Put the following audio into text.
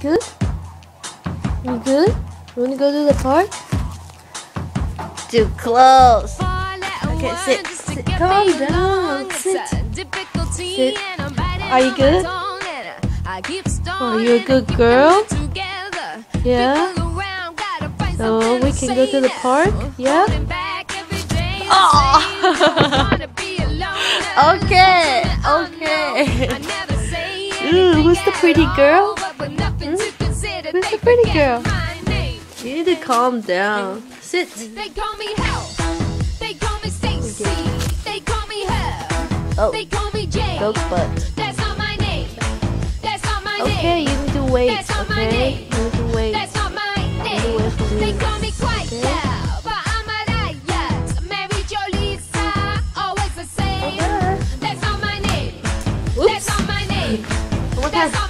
good? You good? You wanna go to the park? Too close. Okay, sit, sit. Calm down. Sit. Sit. Are you good? Are you a good girl? Yeah. So we can go to the park? Yeah. Oh. okay. Okay. Ooh, who's the pretty girl? Who's the pretty girl? You need to calm down. Sit. They call me Hell. They call me Stacy. They call me Her. Oh, They call me Jane. goat butt. That's not my name. That's not my Okay, you need to wait. That's not my Okay, name. you need to wait. That's not my You need to name. wait for They me. call me quite Okay. yeah, but I'm a liar. Mary Jo always the same. That's not my name. That's Oops. not my name. That's not